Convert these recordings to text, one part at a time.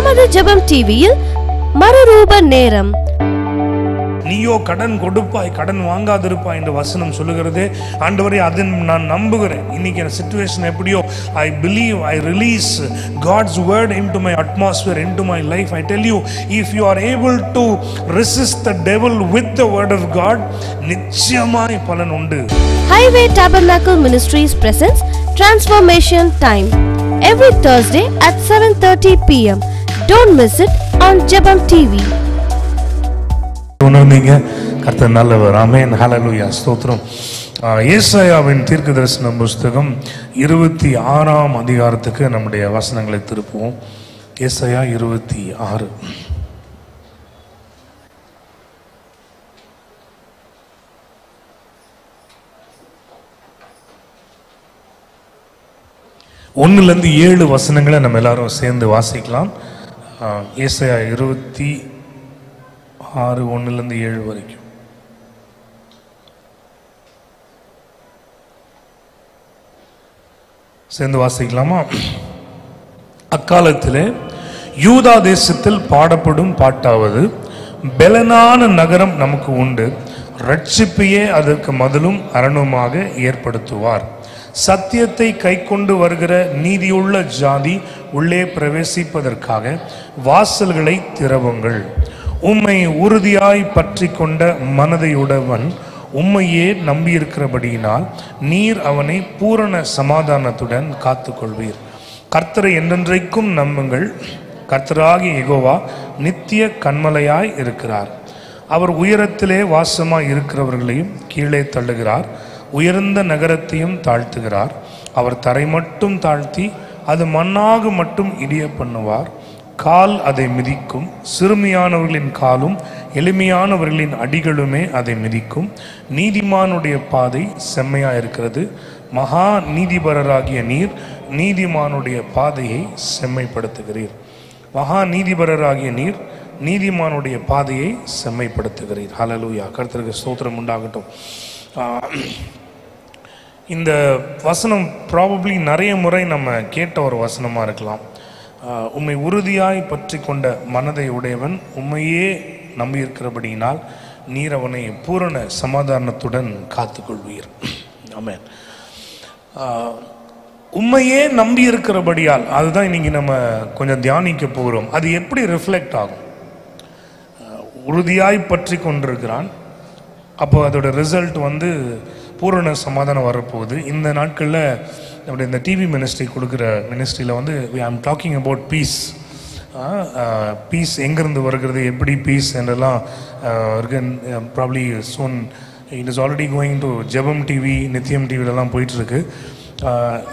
நமது ஜெபம் டிவியில் மறுரூப நேரம். நீயோ கடன் கொடுப்பாய் கடன் வாங்காதிருப்பாய் என்று வசனம் சொல்லுகிறதே. ஆண்டவரே அது நான் நம்புகிறேன். இன்னைக்கு என் சுச்சுவேஷன் எப்படியோ? I believe I release God's word into my atmosphere into my life I tell you if you are able to resist the devil with the word of God நிச்சயமாய் பலன் உண்டு. Highway Tabernacle Ministries presents Transformation Time every Thursday at 7:30 p.m. Don't miss it on Jebam TV. உணர்ந்தீங்க. கர்த்தர் நல்லவர். அமேன் ஹலலுயா ஸ்தோத்திரம். ஏசாயாவின் தீர்க்க தரிசன புஸ்தகம் இருபத்தி ஆறாம் அதிகாரத்துக்கு நம்முடைய வசனங்களை திருப்புவோம். ஏசாயா இருபத்தி ஆறு ஒன்னுலேருந்து ஏழு வசனங்களை நம்ம எல்லாரும் சேர்ந்து வாசிக்கலாம். ஆஹ், ஏசையா இருபத்தி ஆறு ஒன்றுலேருந்து ஏழு வரைக்கும். சேர்ந்து வாசிக்கலாமா? அக்காலத்திலே யூதா தேசத்தில் பாடப்படும் பாட்டாவது பெலனான நகரம் நமக்கு உண்டு. ரட்சிப்பையே அதற்கு மதிலும் அரணுமாக ஏற்படுத்துவார். சத்தியத்தை கைக்கொண்டு வருகிற நீதியுள்ள ஜாதி உள்ளே பிரவேசிப்பதற்காக வாசல்களை திறவுங்கள். உம்மை உறுதியாய் பற்றி கொண்ட மனதையுடவன் உம்மையே நம்பியிருக்கிறபடியினால் நீர் அவனை பூரண சமாதானத்துடன் காத்துக்கொள்வீர். கர்த்தரை என்றென்றைக்கும் நம்புங்கள். கர்த்தராகிய எகோவா நித்திய கண்மலையாய் இருக்கிறார். அவர் உயரத்திலே வாசமாய் இருக்கிறவர்களையும் கீழே தள்ளுகிறார். உயர்ந்த நகரத்தையும் தாழ்த்துகிறார். அவர் தரை மட்டும் தாழ்த்தி அது மண்ணாக மட்டும் இடிய பண்ணுவார். கால் அதை மிதிக்கும். சிறுமியானவர்களின் காலும் எளிமையானவர்களின் அடிகளுமே அதை மிதிக்கும். நீதிமானுடைய பாதை செம்மையாக இருக்கிறது மகா நீதிபரராகிய நீர் நீதிமானுடைய பாதையை செம்மைப்படுத்துகிறீர். மகா நீதிபரராகிய நீர் நீதிமானுடைய பாதையை செம்மைப்படுத்துகிறீர். ஹலலூயா கர்த்தருக்கு ஸ்தோத்திரம் உண்டாகட்டும். ஆஹ், இந்த வசனம் ப்ராபப்ளி நிறைய முறை நம்ம கேட்ட ஒரு வசனமாக இருக்கலாம். உண்மை உம்மை உறுதியாய் பற்றி கொண்ட மனதை உடையவன் உண்மையே நம்பியிருக்கிறபடியினால் நீர் அவனை பூரண சமாதானத்துடன் காத்துக்கொள்வீர். ஆமே உண்மையே நம்பி இருக்கிறபடியால் அதுதான் இன்னைக்கு நம்ம கொஞ்சம் தியானிக்க போகிறோம். அது எப்படி ரிஃப்ளெக்ட் ஆகும்? உறுதியாய் பற்றி கொண்டிருக்கிறான் அப்போ அதோட ரிசல்ட் வந்து பூரண சமாதானம் வரப்போகுது. இந்த நாட்களில் நம்முடைய இந்த டிவி மினிஸ்ட்ரி கொடுக்குற மினிஸ்ட்ரியில் வந்து ஐ ஆம் டாக்கிங் அபவுட் பீஸ் பீஸ் எங்கேருந்து வருகிறது எப்படி பீஸ் என்றெல்லாம் இருக்கு. Probably so it is already going to ஜெபம் டிவி நித்தியம் டிவிலலாம் போயிட்டுருக்கு.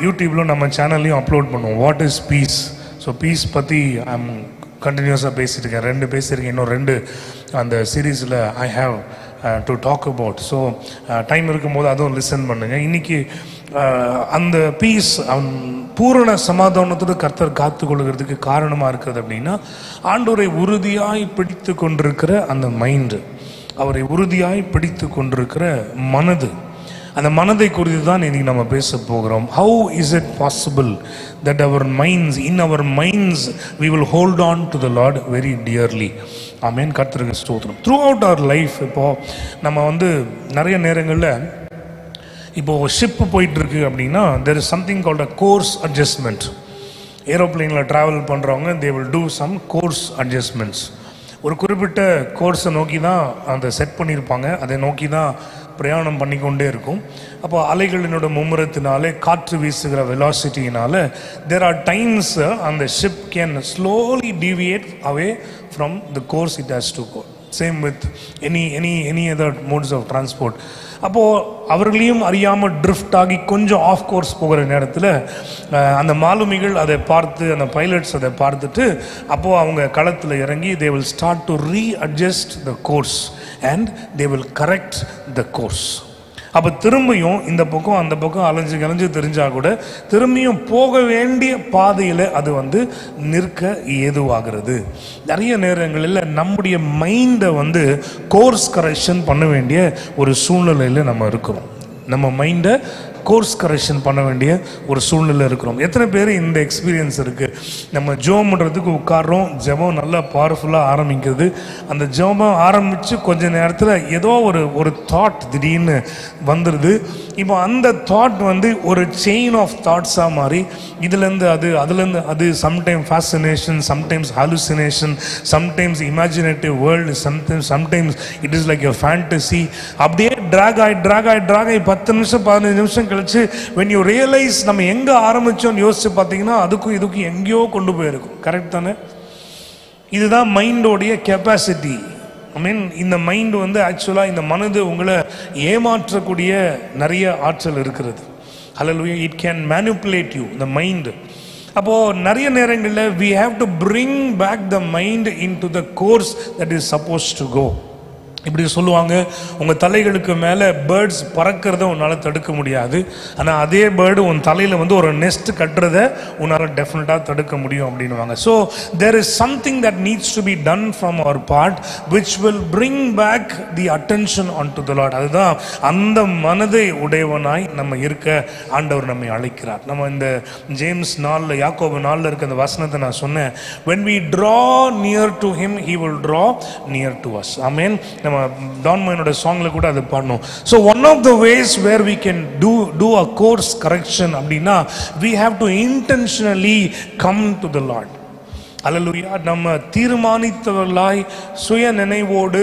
யூடியூப்ல நம்ம சேனல்லையும் அப்லோட் பண்ணுவோம். What is peace so peace பற்றி ஐம் கண்டினியூஸாக பேசியிருக்கேன் ரெண்டு பேசியிருக்கேன். இன்னும் ரெண்டு அந்த சீரீஸில் I have to talk about so time இருக்கும்போது அதுவும் லிசன் பண்ணுங்கள் இன்னைக்கு uh, அந்த பீஸ் அவன் பூரண சமாதானத்தோடு கர்த்தர் காத்து கொள்கிறதுக்கு காரணமாக இருக்கிறது அப்படின்னா ஆண்டோரை உறுதியாய் பிடித்து கொண்டிருக்கிற அந்த மைண்டு அவரை உறுதியாய் பிடித்து கொண்டிருக்கிற மனது அந்த மனதை குறித்து தான் இன்னைக்கு நம்ம பேச போகிறோம். How is it possible that our minds in our minds we will hold on to the Lord very dearly amen கத்திருக்க ஸ்தோத்திரம். த்ரூ அவுட் அவர் லைஃப் இப்போது நம்ம வந்து நிறைய நேரங்களில் இப்போது ஷிப் போயிட்டுருக்கு அப்படின்னா there is something called a course adjustment ஏரோப்ளேனில் travel பண்ணுறவங்க they will do some course adjustments ஒரு குறிப்பிட்ட கோர்ஸை நோக்கி தான் அந்த செட் பண்ணியிருப்பாங்க. அதை நோக்கி தான் பிரயாணம் பண்ணிக்கொண்டே இருக்கும். அப்போ அலைகளினோட மும்முரத்தினாலே காற்று வீசுகிற வெலாசிட்டியினால தேர் ஆர் டைம்ஸ் அந்த ship can slowly deviate away from the course it has to go same with any any any other modes of transport அப்போது அவர்களையும் அறியாமல் ட்ரிஃப்ட் ஆகி கொஞ்சம் ஆஃப் கோர்ஸ் போகிற நேரத்தில் அந்த மாலுமிகள் அதை பார்த்து அந்த பைலட்ஸ் அதை பார்த்துட்டு அப்போது அவங்க களத்தில் இறங்கி they will start to readjust the course and they will correct the course அப்போ திரும்பியும் இந்த பக்கம் அந்த பக்கம் அலைஞ்சு கலைஞ்சு தெரிஞ்சால் கூட திரும்பியும் போக வேண்டிய பாதையில் அது வந்து நிற்க ஏதுவாகிறது. நிறைய நேரங்களில் நம்முடைய மைண்டை வந்து கோர்ஸ் கரெக்ஷன் பண்ண வேண்டிய ஒரு சூழ்நிலையில் நம்ம இருக்கிறோம். நம்ம மைண்டை கோர்ஸ் கரெக்ஷன் பண்ண வேண்டிய ஒரு சூழ்நிலை இருக்கிறோம். எத்தனை பேர் இந்த எக்ஸ்பீரியன்ஸ் இருக்குது நம்ம ஜெபம் பண்ணுறதுக்கு உட்கார்றோம். ஜெபம் நல்லா பவர்ஃபுல்லாக ஆரம்பிக்கிறது. அந்த ஜெபம் ஆரம்பித்து கொஞ்ச நேரத்தில் ஏதோ ஒரு ஒரு தாட் திடீர்னு வந்துடுது இப்போ அந்த தாட் வந்து ஒரு செயின் ஆஃப் தாட்ஸாக மாறி இதுலேருந்து அது அதுலேருந்து அது sometime fascination sometimes hallucination sometimes imaginative world sometimes sometimes it is like a fantasy அப்படியே ட்ராக் ஆகி ட்ராக் ஆகி ட்ராக் ஆகி பத்து நிமிஷம் பதினஞ்சு நிமிஷம் கழிச்சு வென் யூ ரியலைஸ் நம்ம எங்கே ஆரம்பிச்சோம்னு யோசிச்சு பார்த்தீங்கன்னா அதுக்கும் இதுக்கும் எங்கேயோ கொண்டு போயிருக்கும். கரெக்ட் தானே? இதுதான் மைண்டோடைய கெப்பாசிட்டி ஐ மீன் இந்த மைண்ட் வந்து ஆக்சுவலாக இந்த மனது உங்களை ஏமாற்றக்கூடிய நிறைய ஆற்றல் இருக்கிறது. Hallelujah it can manipulate you இந்த மைண்ட் அப்போது நிறைய நேரங்களில் we have to bring back the mind into the course that is suppose to go இப்படி சொல்லுவாங்க உங்கள் தலைகளுக்கு மேலே பேர்ட்ஸ் பறக்கிறத உன்னால் தடுக்க முடியாது. ஆனால் அதே பேர்டு உன் தலையில் வந்து ஒரு நெஸ்ட் கட்டுறத உன்னால் டெஃபினட்டாக தடுக்க முடியும் அப்படின்வாங்க so there is something that needs to be done from our part which will bring back the attention onto the Lord அதுதான் அந்த மனதை உடையவனாய் நம்ம இருக்க ஆண்டவர் நம்மை அழைக்கிறார். நம்ம இந்த ஜேம்ஸ் நாளில் யாக்கோபு நாளில் இருக்க அந்த வசனத்தை நான் சொன்னேன். When we draw near to him he will draw near to us I mean நம்ம டான்மைனோட சாங்ல கூட அது பாடணும். So one of the ways where we can do do a course correction அப்படின்னா we have to intentionally come to the Lord hallelujah நம்ம தீர்மானித்தவர்களாய் சுய நினைவோடு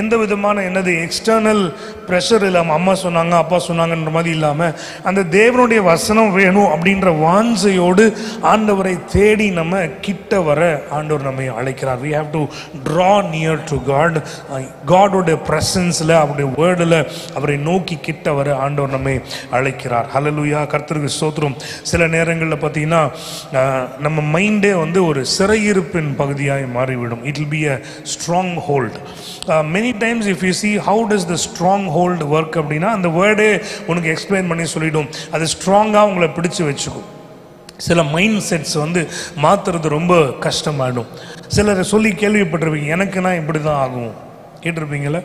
எந்த விதமான என்னது எக்ஸ்டர்னல் ப்ரெஷர் இல்லாமல் அம்மா சொன்னாங்க அப்பா சொன்னாங்கன்ற மாதிரி இல்லாமல் அந்த தேவனுடைய வசனம் வேணும் அப்படின்ற வாஞ்சையோடு ஆண்டவரை தேடி நம்ம கிட்ட வர ஆண்டவர் நம்மை அழைக்கிறார். We have to draw near to God காடோடைய ப்ரெசன்ஸில் அவருடைய வேர்டில் அவரை நோக்கி கிட்ட வர ஆண்டவர் நம்மை அழைக்கிறார். ஹலலுயா கர்த்தருக்கு ஸ்தோத்திரம். சில நேரங்களில் பார்த்தீங்கன்னா நம்ம மைண்டே வந்து ஒரு சிறையிருப்பின் பகுதியாக மாறிவிடும். It will be a strong hold many times if you see how does the stronghold work அப்படின்னா அந்த வேர்டே உனக்கு எக்ஸ்பிளைன் பண்ணி சொல்லிவிடும் அது ஸ்ட்ராங்காக உங்களை பிடிச்சி வச்சுக்கும். சில மைண்ட் செட்ஸ் வந்து மாற்றுறது ரொம்ப கஷ்டமாயிடும். சிலரை சொல்லி கேள்விப்பட்டிருப்பீங்க எனக்குன்னா இப்படி தான் ஆகும். கேட்டிருப்பீங்களே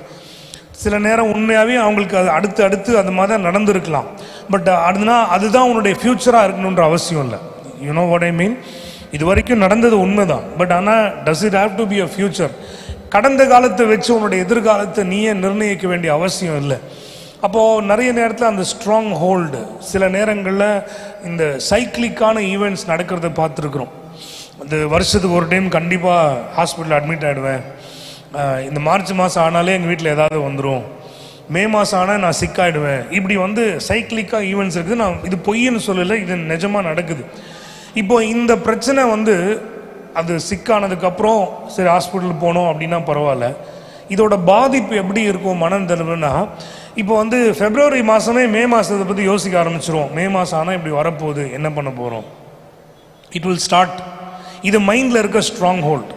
சில நேரம் உண்மையாகவே அவங்களுக்கு அது அடுத்து அடுத்து அது மாதிரி தான் நடந்திருக்கலாம். பட் அதுனா அதுதான் உன்னுடைய ஃப்யூச்சராக இருக்கணுன்ற அவசியம் இல்லை. You know what I mean இது வரைக்கும் நடந்தது உண்மை தான் பட் ஆனால் does it have to be a future கடந்த காலத்தை வச்சு உன்னுடைய எதிர்காலத்தை நீயே நிர்ணயிக்க வேண்டிய அவசியம் இல்லை. அப்போது நிறைய நேரத்தில் அந்த ஸ்ட்ராங் ஹோல்டு சில நேரங்களில் இந்த சைக்கிளிக்கான ஈவெண்ட்ஸ் நடக்கிறத பார்த்துருக்குறோம். அந்த வருஷத்துக்கு ஒரு டைம் கண்டிப்பாக ஹாஸ்பிட்டல் அட்மிட் ஆகிடுவேன் இந்த மார்ச் மாதம் ஆனாலே எங்கள் வீட்டில் ஏதாவது வந்துடும் மே மாதம் ஆனால் நான் சிக்காயிடுவேன் இப்படி வந்து சைக்கிளிக்காக ஈவெண்ட்ஸ் இருக்குது. நான் இது பொய்ன்னு சொல்லலை இது நிஜமாக நடக்குது. இப்போ இந்த பிரச்சனை வந்து அது சிக்கானதுக்கப்புறம் சரி ஹாஸ்பிட்டல் போனோம் அப்படின்னா பரவாயில்ல. இதோட பாதிப்பு எப்படி இருக்கும் மனந்தளவுனா இப்போ வந்து பிப்ரவரி மாதமே மே மாதத்தை பற்றி யோசிக்க ஆரம்பிச்சிருவோம். மே மாதம் ஆனால் இப்படி வரப்போகுது என்ன பண்ண போகிறோம் இட் வில் ஸ்டார்ட் இது மைண்டில் இருக்க ஸ்ட்ராங் ஹோல்ட்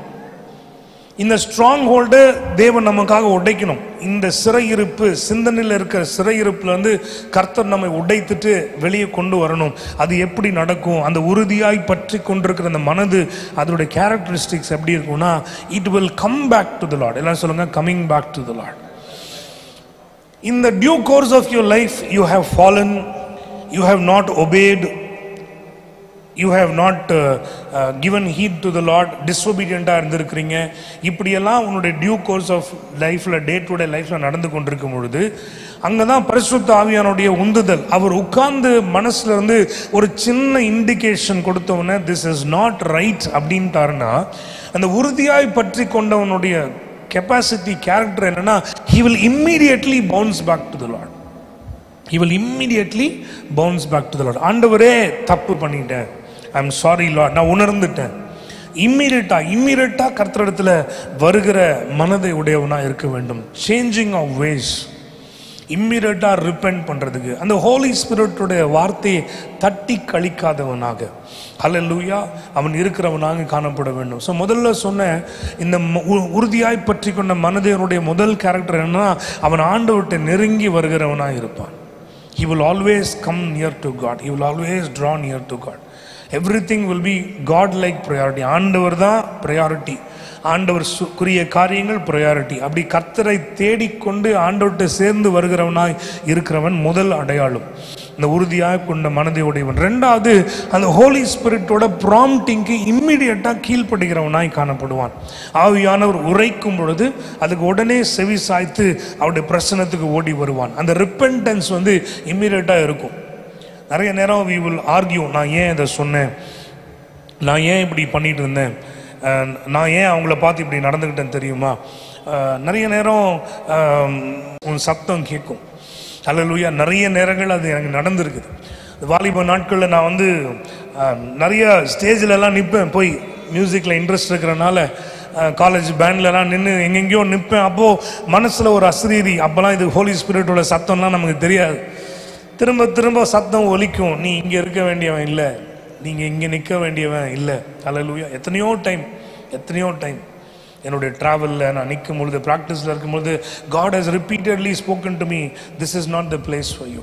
இந்த ஸ்ட்ராங் ஹோல்டு தேவன் நமக்காக உடைக்கணும். இந்த சிறையிருப்பு சிந்தனையில் இருக்கிற சிறையிருப்புல இருந்து கர்த்தர் நம்மை உடைத்துட்டு வெளியே கொண்டு வரணும். அது எப்படி நடக்கும்? அந்த உறுதியாய் பற்றி கொண்டிருக்கிற அந்த மனது அதனுடைய கேரக்டரிஸ்டிக்ஸ் எப்படி இருக்கும்னா it will come back to the Lord எல்லாம் சொல்லுங்க coming back to the Lord in the due course of your life you have fallen you have not obeyed you have not given heed to the Lord the இருந்திருக்கிறீங்க. இப்படியெல்லாம் உன்னுடைய due course of லைஃப்பில் day to day லைஃப்பில் நடந்து கொண்டிருக்கும் பொழுது அங்கே தான் பரிசுத்த ஆவியானுடைய உந்துதல். அவர் உட்கார்ந்து மனசுல இருந்து ஒரு சின்ன இண்டிகேஷன் கொடுத்தவொடனே திஸ் இஸ் நாட் ரைட் அப்படின்ட்டாருன்னா அந்த உறுதியாய் பற்றி கொண்டவனுடைய கெப்பாசிட்டி கேரக்டர் என்னன்னா he will immediately bounce back to the Lord he will immediately bounce back to the lord. ஆண்டவரே தப்பு பண்ணிட்டேன். ஐம் சாரி லா நான் உணர்ந்துட்டேன். இம்மீடியட்டா இம்மீடியட்டா கர்த்தரிடத்துல வருகிற மனதை உடையவனா இருக்க வேண்டும். சேஞ்சிங் ஆஃப் வேஸ் இம்மீடியட்டா ரிப்பெண்ட் பண்றதுக்கு. அந்த ஹோலி ஸ்பிரிட்டுடைய வார்த்தையை தட்டி கழிக்காதவனாக. ஹalleluya அவன் இருக்கிறவனாக காணப்பட வேண்டும். ஸோ முதல்ல சொன்ன இந்த உ- உறுதியாய் பற்றி கொண்ட மனதையனுடைய முதல் கேரக்டர் என்னன்னா அவன் ஆண்டவர்கிட்ட நெருங்கி வருகிறவனாக இருப்பான். He will always come near to God he will always draw near to God everything will be God like priority ஆண்டவர் தான் ப்ரையாரிட்டி ஆண்டவர் சு- காரியங்கள் ப்ரையாரிட்டி அப்படி கர்த்தரை தேடிக்கொண்டு ஆண்டவர்கிட்ட சேர்ந்து வருகிறவனாய் இருக்கிறவன் முதல் அடையாளம். இந்த உறுதியாக கொண்ட மனதை உடையவன் ரெண்டாவது அந்த ஹோலி ஸ்பிரிட்டோட ப்ராம்டிங்க்கு இம்மிடியட்டாக கீழ்ப்படுகிறவனாய் காணப்படுவான். ஆவியானவர் உரைக்கும் பொழுது அதுக்கு உடனே செவி சாய்த்து அவருடைய பிரசனத்துக்கு ஓடி வருவான். அந்த ரிப்பன்டன்ஸ் வந்து இம்மிடியட்டாக இருக்கும். நிறைய நேரம் வி வில் ஆர்கியூ நான் ஏன் இதை சொன்னேன்? நான் ஏன் இப்படி பண்ணிட்டு இருந்தேன்? நான் ஏன் அவங்கள பார்த்து இப்படி நடந்துக்கிட்டேன்னு தெரியுமா? நிறைய நேரம் உன் சத்தம் கேட்கும். அல்லேலூயா நிறைய நேரங்கள் அது எனக்கு நடந்திருக்குது. வாலிப நாட்களில் நான் வந்து நிறைய ஸ்டேஜிலலாம் நிற்பேன் போய் மியூசிக்கில் இன்ட்ரெஸ்ட் இருக்கிறனால காலேஜ் பேண்ட்லலாம் நின்று எங்கெங்கேயோ நிற்பேன் அப்போது மனசில் ஒரு அசிரீதி அப்போல்லாம் இது ஹோலி ஸ்பிரிட்டோட சத்தம்லாம் நமக்கு தெரியாது. திரும்ப திரும்ப சத்தம் ஒலிக்கும். நீ இங்கே இருக்க வேண்டியவன் இல்லை. நீங்கள் இங்கே நிற்க வேண்டியவன் இல்லை. அல்லேலூயா எத்தனையோ டைம் எத்தனையோ டைம் என்னுடைய ட்ராவலில் நான் நிற்கும் பொழுது ப்ராக்டிஸில் இருக்கும் பொழுது God has repeatedly spoken to me this is not the place for you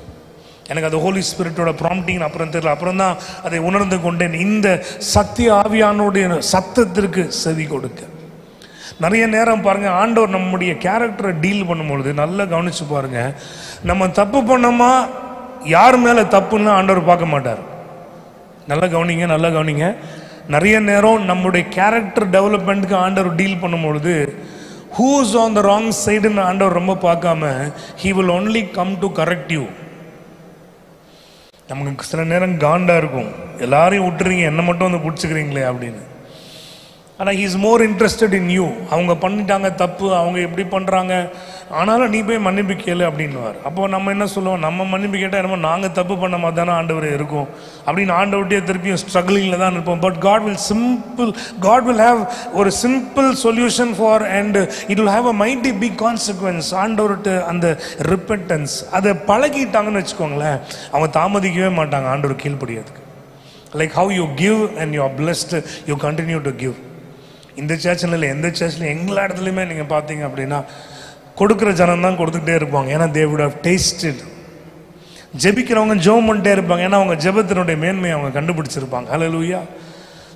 எனக்கு அது ஹோலி ஸ்பிரிட்டோட ப்ராம்ப்டிங் அப்புறம் தெரியல. அப்புறம் தான் அதை உணர்ந்து கொண்டேன். இந்த சத்திய ஆவியானுடைய சத்தத்திற்கு செவி கொடுக்க. நிறைய நேரம் பாருங்கள் ஆண்டவர் நம்முடைய கேரக்டரை டீல் பண்ணும்பொழுது நல்லா கவனித்து பாருங்கள் நம்ம தப்பு பண்ணோமா? யார் மேலே தப்புன்னு ஆண்டவர் பார்க்க மாட்டார். நல்லா கவனிங்க நல்லா கவனிங்க. நிறைய நேரம் நம்முடைய கேரக்டர் டெவலப்மெண்ட்டுக்கு ஆண்டவர் டீல் பண்ணும்பொழுது ஹூஸ் ஆன் த ராங் சைடுன்னு ஆண்டவர் ரொம்ப பார்க்காம he will only come to correct you நமக்கு சில நேரம் காண்டாக இருக்கும். எல்லாரையும் விட்டுறீங்க என்னை மட்டும் வந்து பிடிச்சிக்கிறீங்களே அப்படின்னு. ஆனால் he is more interested in you அவங்க பண்ணிட்டாங்க தப்பு அவங்க எப்படி பண்ணுறாங்க ஆனாலும் நீ போய் மன்னிப்பு கேளு அப்படின்னுவார். அப்போ நம்ம என்ன சொல்லுவோம்? நம்ம மன்னிப்பு கேட்டால் என்னமோ நாங்கள் தப்பு பண்ண மாதிரி தானே ஆண்டவர் இருக்கும். அப்படின்னு ஆண்டவர்கிட்டே திருப்பியும் ஸ்ட்ரகிளிங்கில் தான் இருப்போம் but God will simple God will have ஒரு simple solution for and it will have a mighty big consequence ஆண்டவர்கிட்ட அந்த ரிப்பட்டன்ஸ் அதை பழகிட்டாங்கன்னு வச்சுக்கோங்களேன் அவங்க தாமதிக்கவே மாட்டாங்க ஆண்டவர் கீழ்ப்படியதுக்கு like how you give and you are blessed you continue to give இந்த சர்ச்சில் இல்லை எந்த சர்ச்சில் எல்லா இடத்துலையுமே நீங்கள் பார்த்தீங்க அப்படின்னா கொடுக்குற ஜனம் தான் கொடுத்துக்கிட்டே இருப்பாங்க. ஏன்னா தே ஆஃப் have ஜெபிக்கிறவங்க ஜெபம் பண்ணிட்டே இருப்பாங்க. ஏன்னா அவங்க ஜெபத்தினுடைய மேன்மையை அவங்க கண்டுபிடிச்சிருப்பாங்க. Hallelujah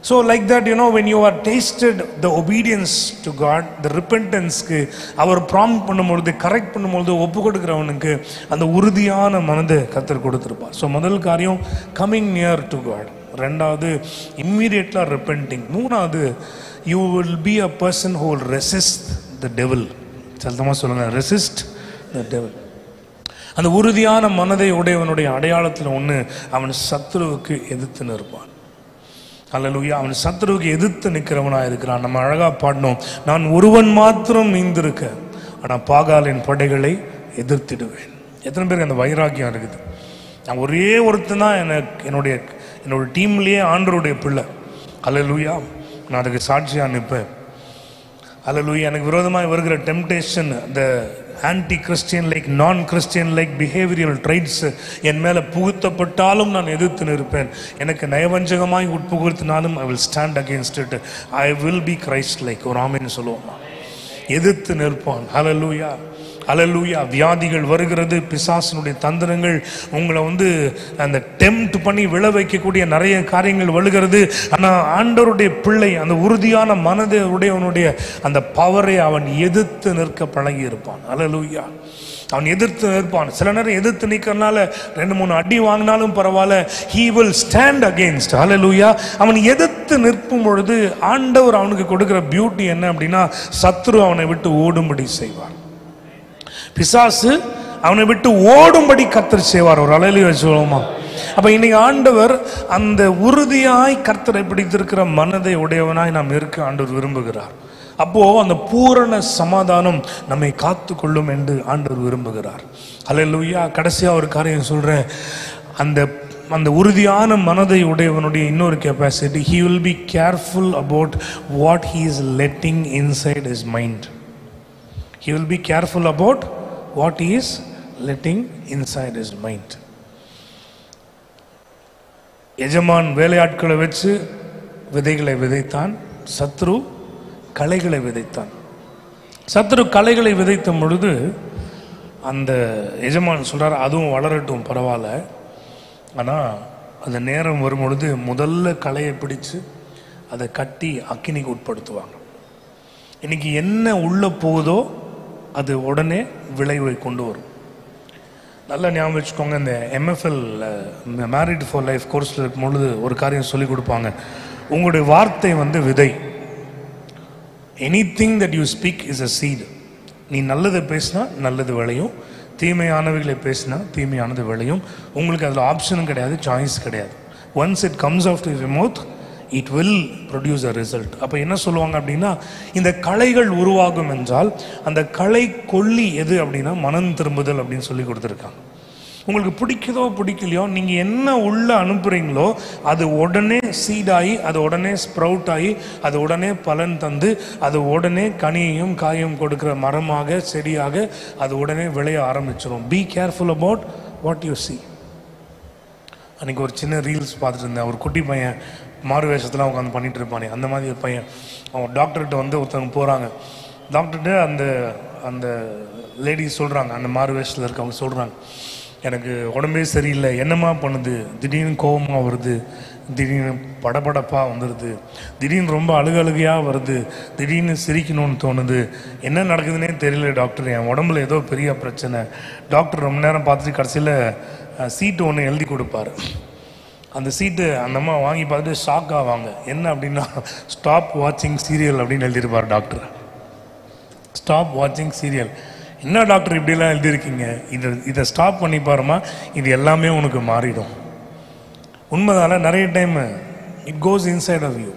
so like that you know when you are tasted the obedience to God the ரிப்பன்டன்ஸ்க்கு அவர் ப்ராம் பண்ணும்பொழுது கரெக்ட் பண்ணும்பொழுது ஒப்பு கொடுக்குறவனுக்கு அந்த உறுதியான மனதை கத்தர் கொடுத்துருப்பார். ஸோ முதல் காரியம் கம்மிங் நியர் டு காட் ரெண்டாவது இம்மீடியட்லாக ரிப்பன்டிங் மூணாவது you will be a person who will resist the devil சத்தமாக சொல்லுங்கள் ரெசிஸ்ட் த டெவில் அந்த உறுதியான மனதை உடையவனுடைய அடையாளத்தில் ஒன்று அவன் சத்ருவுக்கு எதிர்த்து நிற்பான் அல்லேலூயா. அவன் சத்ருவுக்கு எதிர்த்து நிற்கிறவனாக இருக்கிறான். நம்ம அழகாக பாடினோம் நான் ஒருவன் மாத்திரம் மீந்திருக்க ஆனால் பாகாலின் படைகளை எதிர்த்திடுவேன். எத்தனை பேருக்கு அந்த வைராக்கியம் இருக்குது? நான் ஒரே ஒருத்தன் தான் எனக்கு என்னுடைய என்னோட டீம்லேயே ஆண்டருடைய பிள்ளை. அல்லேலூயா. நான் அதுக்கு சாட்சியாக நிற்பேன். அல்லேலூயா எனக்கு விரோதமாக வருகிற டெம்டேஷன் அந்த ஆன்டி கிறிஸ்டியன் லைக் நான் கிறிஸ்டியன் லைக் பிஹேவியல் ட்ரைட்ஸ் என் மேலே புகுத்தப்பட்டாலும் நான் எதிர்த்து நிற்பேன். எனக்கு நயவஞ்சகமாய் உட்புகுத்தினாலும் I will stand against it I will be Christ like ஒரு ஆமின்னு சொல்லுவோம்? எதிர்த்து நிற்பான். ஹலலூயா அலலூயா வியாதிகள் வருகிறது. பிசாசினுடைய தந்திரங்கள் உங்களை வந்து அந்த டெம்ட் பண்ணி விழ வைக்கக்கூடிய நிறைய காரியங்கள் வருகிறது ஆனால் ஆண்டவருடைய பிள்ளை அந்த உறுதியான மனதை உடையவனுடைய அந்த பவரை அவன் எதிர்த்து நிற்க பழகி இருப்பான் அலலூயா அவன் எதிர்த்து நிற்பான். சில நேரம் எதிர்த்து நிற்கிறனால ரெண்டு மூணு அடி வாங்கினாலும் பரவாயில்ல. He will stand against hallelujah அவன் எதிர்த்து நிற்கும் பொழுது ஆண்டவர் அவனுக்கு கொடுக்கிற பியூட்டி என்ன அப்படின்னா சத்ரு அவனை விட்டு ஓடும்படி செய்வார். பிசாசு அவனை விட்டு ஓடும்படி கத்தர் செய்வார். ஒரு அலையில சொல்லுவோமா? அப்ப இன்னைக்கு ஆண்டவர் அந்த உறுதியாய் கர்த்தரை பிடித்திருக்கிற மனதை உடையவனாய் நாம் இருக்க ஆண்டவர் விரும்புகிறார். அப்போ அந்த பூரண சமாதானம் நம்மை காத்து கொள்ளும் என்று ஆண்டவர் விரும்புகிறார். அல்லேலூயா கடைசியா ஒரு காரியம் சொல்றேன். அந்த அந்த உறுதியான மனதை உடையவனுடைய இன்னொரு capacity he will be careful about what he is letting inside is mind he will be careful about what is letting inside is mind எஜமான் வேலையாட்களை வச்சு விதைகளை விதைத்தான் சத்ரு களைகளை விதைத்தான். சத்துரு களைகளை விதைத்த பொழுது அந்த எஜமான் சொல்கிறார் அதுவும் வளரட்டும் பரவாயில்ல. ஆனால் அந்த நேரம் வரும் பொழுது முதல்ல களையை பிடிச்சு அதை கட்டி அக்கினிக்கு உட்படுத்துவாங்க. இன்னைக்கு என்ன உள்ளே போகுதோ அது உடனே விளைவை கொண்டு வரும். நல்லா ஞாபகம் வச்சுக்கோங்க இந்த எம்எஃப்எல் மேரிட் ஃபார் லைஃப் கோர்ஸில் இருக்கும் பொழுது ஒரு காரியம் சொல்லி கொடுப்பாங்க. உங்களுடைய வார்த்தை வந்து விதை. Anything that you speak is a seed நீ நல்லதை பேசினா நல்லது விளையும். தீமையானவைகளை பேசினா தீமையானது விளையும். உங்களுக்கு அதில் ஆப்ஷனும் கிடையாது சாய்ஸ் கிடையாது. Once it comes off to mouth it will produce a result அப்போ என்ன சொல்லுவாங்க அப்படின்னா இந்த கலைகள் உருவாகும் என்றால் அந்த கலை கொல்லி எது அப்படின்னா மனம் திரும்புதல் அப்படின்னு சொல்லி கொடுத்துருக்காங்க. உங்களுக்கு பிடிக்குதோ பிடிக்கலையோ நீங்கள் என்ன உள்ள அனுப்புகிறீங்களோ அது உடனே சீடாகி அது உடனே ஸ்ப்ரவுட் ஆகி அது உடனே பலன் தந்து அது உடனே கனியையும் காயும் கொடுக்குற மரமாக செடியாக அது உடனே விளைய ஆரம்பிச்சிடும் be careful about what you see அன்னைக்கு ஒரு சின்ன ரீல்ஸ் பார்த்துட்டு இருந்தேன். ஒரு குட்டி பையன் மாறு வேஷத்தில் உட்காந்து பண்ணிட்டு இருப்பானே. அந்த மாதிரி ஒரு பையன். அவன் டாக்டர்கிட்ட வந்து ஒருத்தவங்க போகிறாங்க டாக்டர்கிட்ட அந்த அந்த லேடிஸ் சொல்கிறாங்க அந்த மாறு வேஷத்தில் இருக்கவங்க சொல்கிறாங்க எனக்கு உடம்பே சரியில்லை. என்னம்மா பண்ணுது? திடீர்னு கோபமாக வருது. திடீர்னு படபடப்பாக வந்துடுது திடீர்னு ரொம்ப அழுக அழுகையாக வருது. திடீர்னு சிரிக்கணும்னு தோணுது. என்ன நடக்குதுன்னே தெரியல டாக்டர். என் உடம்புல ஏதோ பெரிய பிரச்சனை. டாக்டர் ரொம்ப நேரம் பார்த்துட்டு கடைசியில் சீட்டு ஒன்று எழுதி கொடுப்பாரு. அந்த சீட்டு அந்த அம்மா வாங்கி பார்த்துட்டு ஷாக் ஆவாங்க. என்ன அப்படின்னா ஸ்டாப் வாட்சிங் சீரியல் அப்படின்னு எழுதியிருப்பார் டாக்டர். ஸ்டாப் வாட்சிங் சீரியல் என்ன டாக்டர் இப்படிலாம் எழுதியிருக்கீங்க? இதை இதை ஸ்டாப் பண்ணி பாருமா இது எல்லாமே உனக்கு மாறிடும். உண்மைதால நிறைய time it goes inside of you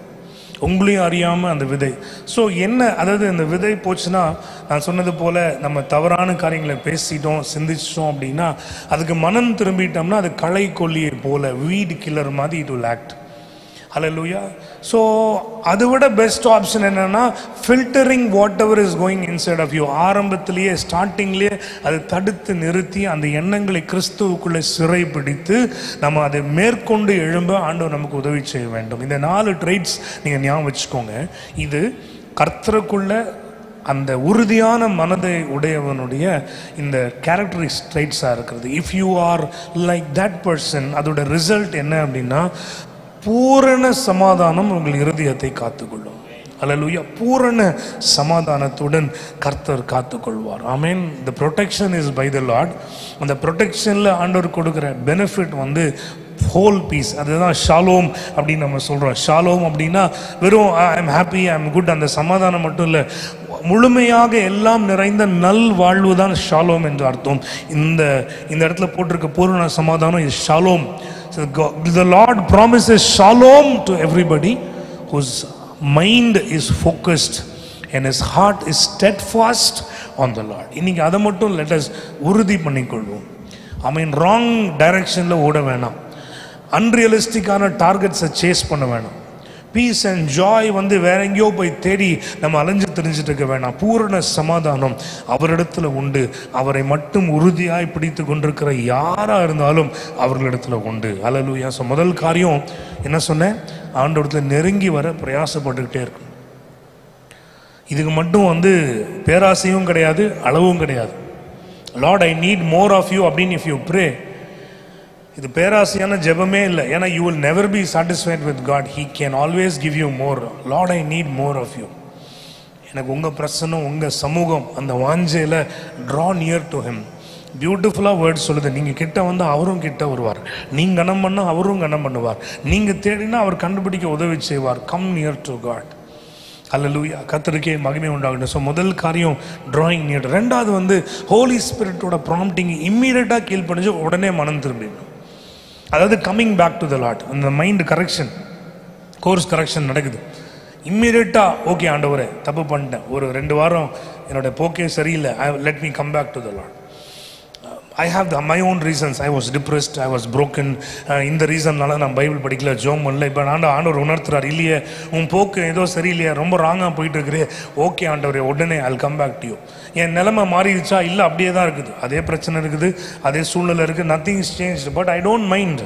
உங்களையும் அறியாமல் அந்த விதை. ஸோ என்ன அதாவது அந்த விதை போச்சுன்னா நான் சொன்னது போல் நம்ம தவறான காரியங்களை பேசிட்டோம் சிந்திச்சிட்டோம் அப்படின்னா அதுக்கு மனம் திரும்பிட்டோம்னா அது களை கொல்லியை போல வீடு கில்லர் மாதிரி it will act hallelujah so அதை விட பெஸ்ட் ஆப்ஷன் என்னென்னா filtering whatever is going inside of you ஆரம்பத்திலேயே ஸ்டார்டிங்லேயே அதை தடுத்து நிறுத்தி அந்த எண்ணங்களை கிறிஸ்துவுக்குள்ளே சிறை பிடித்து நம்ம அதை மேற்கொண்டு எழும்ப ஆண்டவர் நமக்கு உதவி செய்ய வேண்டும். இந்த நாலு ட்ரைட்ஸ் நீங்கள் ஞாபகம் வச்சுக்கோங்க. இது கர்த்தருக்குள்ள அந்த உறுதியான மனதை உடையவனுடைய இந்த கேரக்டரிஸ் ட்ரைட்ஸாக இருக்கிறது. If you are like that person அதோட ரிசல்ட் என்ன அப்படின்னா பூரண சமாதானம் உங்கள் இருதயத்தை காத்துக்கொள்ளும். அலலுயா பூரண சமாதானத்துடன் கர்த்தர் காத்துக்கொள்வார். I mean the protection is by the lord அந்த ப்ரொடெக்ஷனில் ஆண்டவர் கொடுக்குற பெனிஃபிட் வந்து ஹோல் பீஸ் அதுதான் ஷாலோம் அப்படின்னு நம்ம சொல்கிறோம் ஷாலோம் அப்படின்னா வெறும் I am happy I am good அந்த சமாதானம் மட்டும் இல்லை முழுமையாக எல்லாம் நிறைந்த நல் வாழ்வு தான் ஷாலோம் என்று அர்த்தம். இந்த இந்த இடத்துல போட்டிருக்க பூரண சமாதானம் இஸ் ஷாலோம் The Lord promises shalom to everybody whose mind is focused and his heart is steadfast on the Lord. இன்னைக்கு அதை மட்டும் let us உறுதி பண்ணிக்கொள்வோம். ஐ மீன் ராங் டைரக்ஷனில் ஓட வேணாம். அன்ரியலிஸ்டிக்கான டார்கெட்ஸை சேஸ் பண்ண வேணாம். பீஸ் அண்ட் ஜாய் வந்து வேற எங்கேயோ போய் தேடி நம்ம அலைஞ்சு தெரிஞ்சுட்டு இருக்க வேணாம். பூரண சமாதானம் அவரிடத்துல உண்டு. அவரை மட்டும் உறுதியாய் பிடித்து கொண்டிருக்கிற யாரா இருந்தாலும் அவர்களிடத்துல உண்டு. அலலுயா ஸோ முதல் காரியம் என்ன சொன்னேன்? ஆண்டவரத்துல நெருங்கி வர பிரயாசப்பட்டுக்கிட்டே இருக்கும் இதுக்கு மட்டும் வந்து பேராசையும் கிடையாது அளவும் கிடையாது. Lord I need more of you அப்படின்னு இஃப் யூ ப்ரே இது பேராசையான ஜெபமே இல்லை. ஏன்னா you will never be satisfied with God he can always give you more lord I need more of you எனக்கு உங்கள் பிரசனம் உங்கள் சமூகம் அந்த வாஞ்சையில் ட்ரா நியர் டு ஹிம் பியூட்டிஃபுல்லாக வேர்ட்ஸ் சொல்லுது. நீங்கள் கிட்ட வந்து அவரும் கிட்ட வருவார். நீங்கள் கனம் பண்ணால் அவரும் கனம் பண்ணுவார். நீங்கள் தேடினா அவர் கண்டுபிடிக்க உதவி செய்வார். Come near to God hallelujah கத்தருக்கே மகிமை உண்டாகட்டும். ஸோ முதல் காரியம் ட்ராயிங் நியர் ரெண்டாவது வந்து ஹோலி ஸ்பிரிட்டோட ப்ராம்ப்டிங் இம்மீடியட்டாக கீழ்ப்படிஞ்சு உடனே மனம் திரும்பிடணும். அதாவது coming back to the lord அந்த மைண்ட் கரெக்ஷன் கோர்ஸ் கரெக்ஷன் நடக்குது. இம்மீடியட்டாக ஓகே ஆண்டவரே தப்பு பண்ணிட்டேன். ஒரு ரெண்டு வாரம் என்னோட போக்கே சரியில்லை. I let me come back to the lord I have the my own reasons I was depressed I was broken. Uh, இந்த ரீசன்னால நான் பைபிள் படிக்கல ஜோம் பண்ணல. இப்போ ஆண்டு ஆண்டவர் உணர்த்துறார் இல்லையே உன் போக்கு ஏதோ சரியில்லையா ரொம்ப ராங்காக போயிட்டு இருக்கிறே ஓகே ஆண்டவரே உடனே I'll come back to you என் நிலைமை மாறிடுச்சா? இல்லை அப்படியே தான் இருக்குது. அதே பிரச்சனை இருக்குது அதே சூழ்நிலை இருக்குது. Nothing is change but I don't mind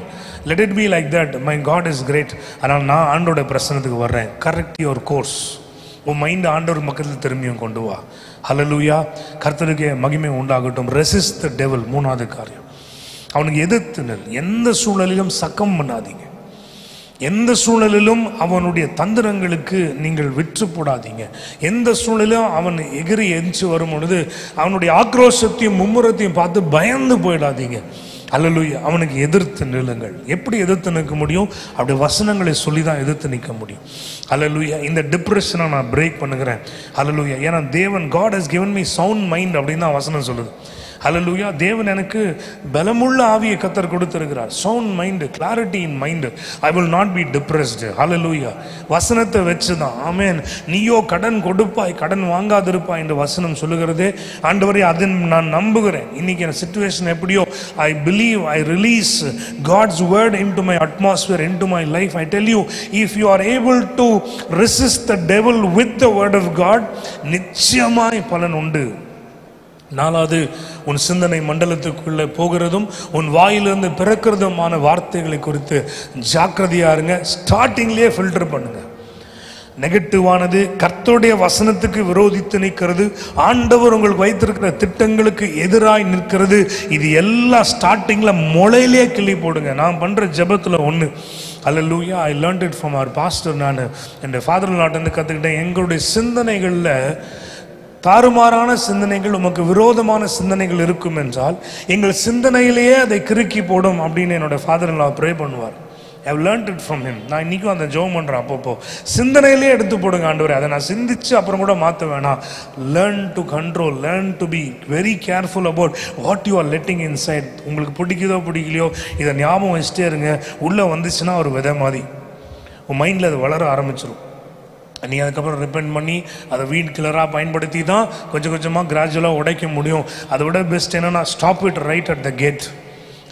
let it be like that my God is great அதனால் நான் ஆண்டோட பிரச்சனத்துக்கு வர்றேன். கரெக்ட் யுவர் கோர்ஸ் உன் மைண்ட் ஆண்டவர் மக்கள் திரும்பியும் கொண்டு வா. அலலூயா கர்த்தருக்கே மகிமை உண்டாகட்டும். ரெசிஸ்ட் த டெவல் மூணாவது காரியம். அவனுக்கு எதிர்த்து நில். எந்த சூழலிலும் சக்கம் பண்ணாதீங்க. எந்த சூழலிலும் அவனுடைய தந்திரங்களுக்கு நீங்கள் விற்று போடாதீங்க. எந்த சூழலிலும் அவன் எகிரி எரிச்சு வரும் பொழுது அவனுடைய ஆக்ரோஷத்தையும் மும்முரத்தையும் பார்த்து பயந்து போயிடாதீங்க. அல்லலுயா. அவனுக்கு எதிர்த்து நில்லுங்கள். எப்படி எதிர்த்து நிற்க முடியும்? அப்படி வசனங்களை சொல்லி தான் எதிர்த்து நிற்க முடியும். அல்லலுயா. இந்த டிப்ரெஷனை நான் பிரேக் பண்ணுகிறேன். அல்லலுயா. ஏன்னா தேவன் God has given me sound mind அப்படின்னு தான் வசனம் சொல்லுது. ஹலலூயா தேவன் எனக்கு பலமுள்ள ஆவியை கத்தர் கொடுத்திருக்கிறார். Sound mind clarity in mind I will not be depressed hallelujah வசனத்தை வச்சு தான் ஆமேன் நீயோ கடன் கொடுப்பாய் கடன் வாங்காதிருப்பாய் என்று வசனம் சொல்லுகிறதே. ஆண்டவரே அதன் நான் நம்புகிறேன். இன்னைக்கு என் சுச்சுவேஷன் எப்படியோ I believe I release God's word into my atmosphere into my life I tell you if you are able to resist the devil with the word of God நிச்சயமாய் பலன் உண்டு. நாலாவது உன் சிந்தனை மண்டலத்துக்குள்ளே போகிறதும் உன் வாயிலிருந்து பிறக்கிறதுமான வார்த்தைகளை குறித்து ஜாக்கிரதையாக இருங்க. ஸ்டார்டிங்லேயே ஃபில்டர் பண்ணுங்கள் நெகட்டிவானது கர்த்தருடைய வசனத்துக்கு விரோதித்து நிற்கிறது. ஆண்டவர் உங்களுக்கு வைத்திருக்கிற திட்டங்களுக்கு எதிராய் நிற்கிறது. இது எல்லாம் ஸ்டார்டிங்கில் முளையிலே கிள்ளி போடுங்க. நான் பண்ணுற ஜெபத்தில் ஒன்று hallelujah I learned it from our pastor நான் என் ஃபாதர் நாட்டிலேருந்து கற்றுக்கிட்டேன் எங்களுடைய சிந்தனைகளில் தாறுமாறான சிந்தனைகள் உமக்கு விரோதமான சிந்தனைகள் இருக்கும் என்றால் எங்கள் சிந்தனையிலேயே அதை கிறுக்கி போடும் அப்படின்னு என்னோட ஃபாதர் நான் ப்ரே பண்ணுவார். I learned it from him நான் இன்றைக்கும் அந்த ஜோம் பண்ணுறேன் அப்பப்போ. சிந்தனையிலே எடுத்து போடுங்க ஆண்டவர். அதை நான் சிந்திச்சு அப்புறம் கூட மாற்ற வேணாம். Learn to control learn to be very careful about what you are letting inside உங்களுக்கு பிடிக்குதோ பிடிக்கலையோ இதை ஞாபகம் வச்சுட்டே இருங்க. உள்ளே வந்துச்சுன்னா ஒரு விதை மாதிரி. உன் மைண்டில் அது வளர ஆரம்பிச்சிடும் நீ அதுக்கப்புறம் ரிப்பெண்ட் பண்ணி அதை வீட் கிளராக பயன்படுத்தி தான் கொஞ்சம் கொஞ்சமாக கிராஜுவலாக உடைக்க முடியும். அதை விட பெஸ்ட் என்னென்னா stop it right at the gate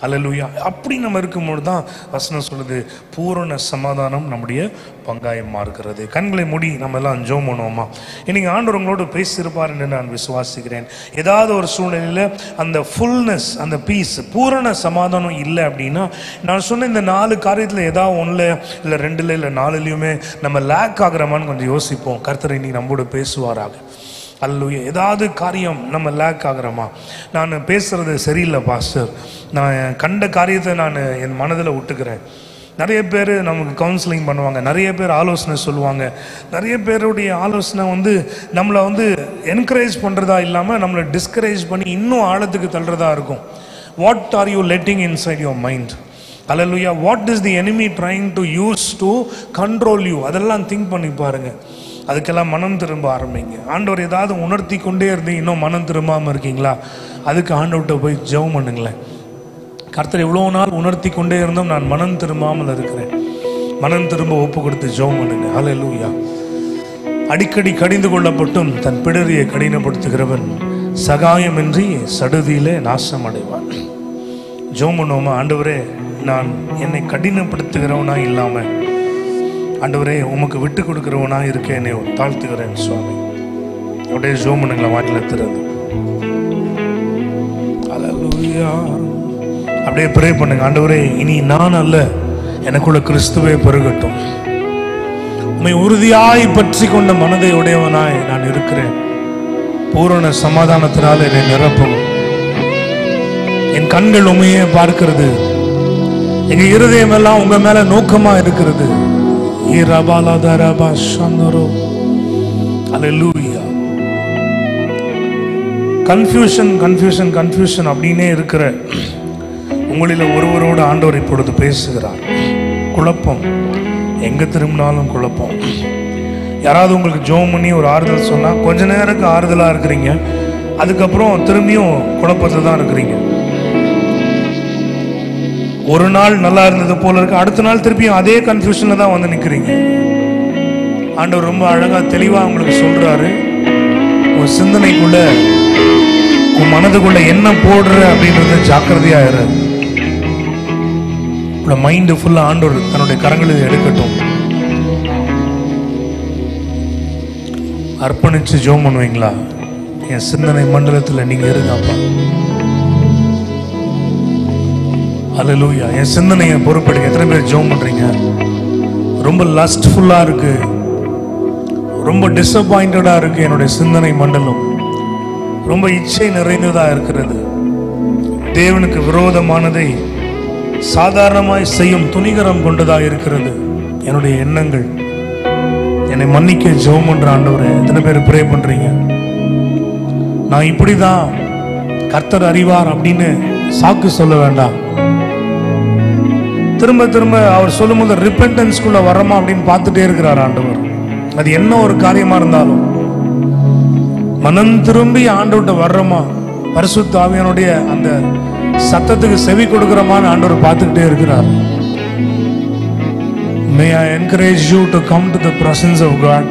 hallelujah அப்படி நம்ம இருக்கும்போது தான் வசனம் சொல்லுது பூரண சமாதானம் நம்முடைய பங்காயமாக இருக்கிறது. கண்களை மூடி நம்ம எல்லாம் ஜோம் பண்ணுவோமா? இன்னைக்கு ஆண்டவர் உங்களோடு பேசியிருப்பார் என்று நான் விசுவாசிக்கிறேன். ஏதாவது ஒரு சூழ்நிலையில் அந்த ஃபுல்னஸ் அந்த பீஸ் பூரண சமாதானம் இல்லை அப்படின்னா நான் சொன்ன இந்த நாலு காரியத்தில் ஏதாவது ஒன்றில் இல்லை ரெண்டுல இல்லை நாலுலையுமே நம்ம லேக் ஆகிறோமான்னு கொஞ்சம் யோசிப்போம். கர்த்தர் இன்னைக்கு நம்மோட பேசுவாராக. அல்லூயா ஏதாவது காரியம் நம்ம லேக் ஆகிறோமா? நான் பேசுகிறது சரியில்லை பாஸ்டர் நான் கண்ட காரியத்தை நான் என் மனதில் விட்டுக்கிறேன் நிறைய பேர் நமக்கு கவுன்சிலிங் பண்ணுவாங்க நிறைய பேர் ஆலோசனை சொல்லுவாங்க. நிறைய பேருடைய ஆலோசனை வந்து நம்மளை வந்து என்கரேஜ் பண்ணுறதா இல்லாமல் நம்மளை டிஸ்கரேஜ் பண்ணி இன்னும் ஆழத்துக்கு தள்ளுறதா இருக்கும். What are you letting inside your mind hallelujah what is the enemy trying to use to control you அதெல்லாம் திங்க் பண்ணி பாருங்கள் அதுக்கெல்லாம் மனம் திரும்ப ஆரம்பிங்க. ஆண்டவர் ஏதாவது உணர்த்தி கொண்டே இருந்து இன்னும் மனம் திரும்பாமல் இருக்கீங்களா? அதுக்கு ஆண்டவர்கிட்ட போய் ஜெபம் பண்ணுங்களேன். கர்த்தர் இவ்வளோ நாள் உணர்த்தி கொண்டே இருந்தும் நான் மனம் திரும்பாமல் இருக்கிறேன். மனம் திரும்ப ஒப்பு கொடுத்து ஜெபம் பண்ணுங்க. ஹalleluya அடிக்கடி கடிந்து கொள்ளப்பட்டும் தன் பிடரியை கடினப்படுத்துகிறவன் சகாயமின்றி சடுதியிலே நாசம் அடைவான் ஜெபம் பண்ணுவோமா? ஆண்டவரே நான் என்னை கடினப்படுத்துகிறவனா இல்லாமல் ஆண்டவரே உமக்கு விட்டு கொடுக்குறவனா இருக்கேன் என்னை தாழ்த்துகிறேன் சுவாமி. அப்படியே ஜோம் பண்ணுங்களா வாட்டில் திறந்து அப்படியே ப்ரே பண்ணுங்க. ஆண்டவரே இனி நான் அல்ல எனக்குள்ள கிறிஸ்துவே பெருகட்டும். உண்மை உறுதியாய் பற்றி கொண்ட மனதை உடையவனாய் நான் இருக்கிறேன். பூரண சமாதானத்தினால் என்னை நிரப்பும். என் கண்கள் உண்மையே பார்க்கிறது. எங்க இருதயம் எல்லாம் உங்க மேல நோக்கமா இருக்கிறது. கன்ஃபியூஷன் கன்ஃபியூஷன் கன்ஃபியூஷன் அப்படின்னே இருக்கிற உங்களில் ஒருவரோடு ஆண்டவர் இப்பொழுது பேசுகிறார். குழப்பம். எங்க திரும்பினாலும் குழப்பம். யாராவது உங்களுக்கு ஜோம் பண்ணி ஒரு ஆறுதல் சொன்னால் கொஞ்ச நேரத்துக்கு ஆறுதலாக இருக்கிறீங்க. அதுக்கப்புறம் திரும்பியும் குழப்பத்தில் தான் இருக்கிறீங்க. ஒரு நாள் நல்லா இருந்தது போல இருக்கு. அடுத்த நாள் திருப்பியும் அதே கன்ஃபியூஷன்ல தான் வந்து நிக்கிறீங்க. ஆண்டவர் ரொம்ப அழகா தெளிவா உங்களுக்கு சொல்றாரு. உன் சிந்தனைக்குள்ள உன் மனதுக்குள்ள என்ன போடுற அப்படின்றது ஜாக்கிரதையா இரு. மைண்டு மைண்ட் ஃபுல்லா ஆண்டவர் தன்னுடைய கரங்களில் எடுக்கட்டும். அர்ப்பணிச்சு ஜோம் பண்ணுவீங்களா? என் சிந்தனை மண்டலத்தில் நீங்க இருங்கப்பா அலலூயா என் சிந்தனையை பொறுப்பெடுங்க எத்தனை பேர் ஜோம் பண்ணுறீங்க ரொம்ப லஸ்ட்ஃபுல்லாக இருக்குது ரொம்ப டிஸப்பாயிண்டடாக இருக்குது என்னுடைய சிந்தனை மண்டலம். ரொம்ப இச்சை நிறைந்ததாக இருக்கிறது. தேவனுக்கு விரோதமானதை சாதாரணமாய் செய்யும் துணிகரம் கொண்டதாக இருக்கிறது என்னுடைய எண்ணங்கள். என்னை மன்னிக்க ஜெபம் பண்ற ஆண்டவரை எத்தனை பேர் ப்ரே பண்றீங்க? நான் இப்படிதான் கர்த்தர் அறிவார் அப்படின்னு சாக்கு சொல்ல வேண்டாம். திரும்ப திரும்ப அவர் சொல்லும்போது ரிப்பெண்டன்ஸ்குள்ள வரமா அப்படின்னு பார்த்துட்டே இருக்கிறார் ஆண்டவர். அது என்ன ஒரு காரியமா இருந்தாலும். மனம் திரும்பி ஆண்டவர்கிட்ட வர்றோமா? பரிசுத்த ஆவியானுடைய அந்த சத்தத்துக்கு செவி கொடுக்கிறோமான்னு ஆண்டவர் பார்த்துக்கிட்டே இருக்கிறார். May I encourage you to come to the presence of God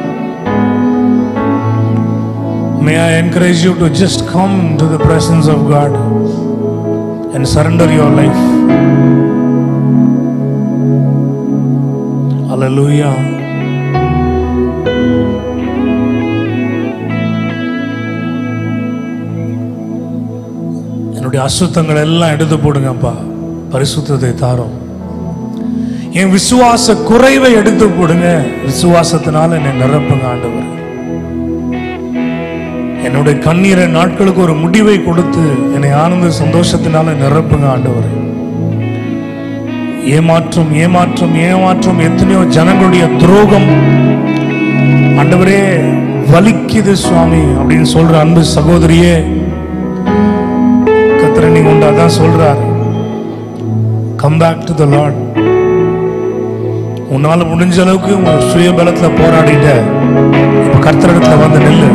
may I encourage you to just come to the presence of God and surrender your life hallelujah என்னுடைய அசுத்தங்கள் எல்லாம் எடுத்து போடுங்கப்பா. பரிசுத்தத்தை தாரோம். என் விசுவாச குறைவை எடுத்து போடுங்க. விசுவாசத்தினால என்னை நிரப்புங்க ஆண்டவர். என்னுடைய கண்ணீரை நாட்களுக்கு ஒரு முடிவை கொடுத்து என்னை ஆனந்த சந்தோஷத்தினால நிரப்புங்க ஆண்டவர். ஏமாற்றும் ஏமாற்றம் ஏமாற்றும் எத்தனையோ ஜனங்களுடைய துரோகம். ஆண்டவரே வலிக்குது சுவாமி அப்படின்னு சொல்ற அன்பு சகோதரியே கத்திர நீங்க உண்டு அதான் சொல்றார். Come back to the lord உன்னால முடிஞ்ச அளவுக்கு உங்க சுயபலத்துல போராடிட்ட. இப்ப கர்த்தரிடத்துல வந்து நில்லு.